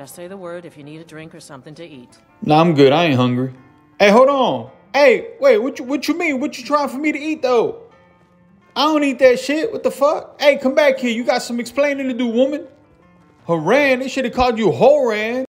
Just say the word if you need a drink or something to eat. Nah, I'm good. I ain't hungry. Hey, hold on. Hey, wait, what you, what you mean? What you trying for me to eat, though? I don't eat that shit. What the fuck? Hey, come back here. You got some explaining to do, woman. Haran, they should have called you Horan.